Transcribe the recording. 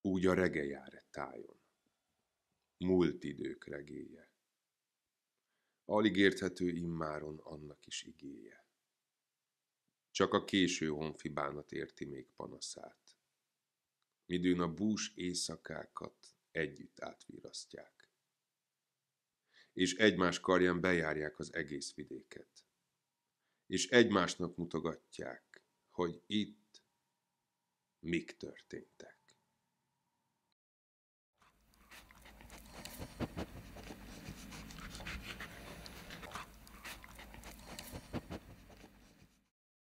Úgy a rege jár tájon, múlt idők regéje. Alig érthető immáron annak is igéje. Csak a késő honfi bánat érti még panaszát. Midőn a bús éjszakákat együtt átvirasztják. És egymás karján bejárják az egész vidéket. És egymásnak mutogatják, hogy itt mik történtek.